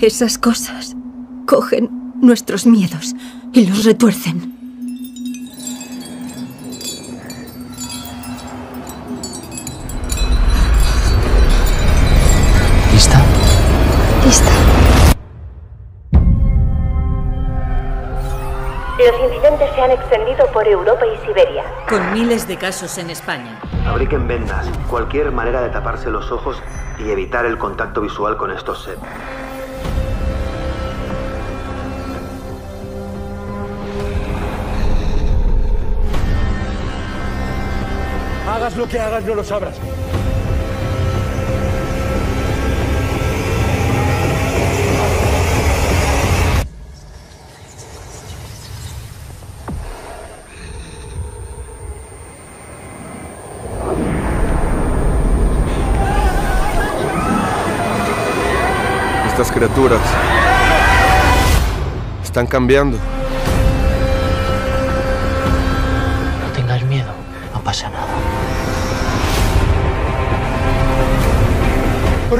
Esas cosas cogen nuestros miedos y los retuercen. ¿Lista? Lista. Los incidentes se han extendido por Europa y Siberia. Con miles de casos en España. Fabriquen vendas, cualquier manera de taparse los ojos y evitar el contacto visual con estos sets. Hagas lo que hagas, no lo sabrás. Estas criaturas están cambiando. No tengas miedo, no pasa nada.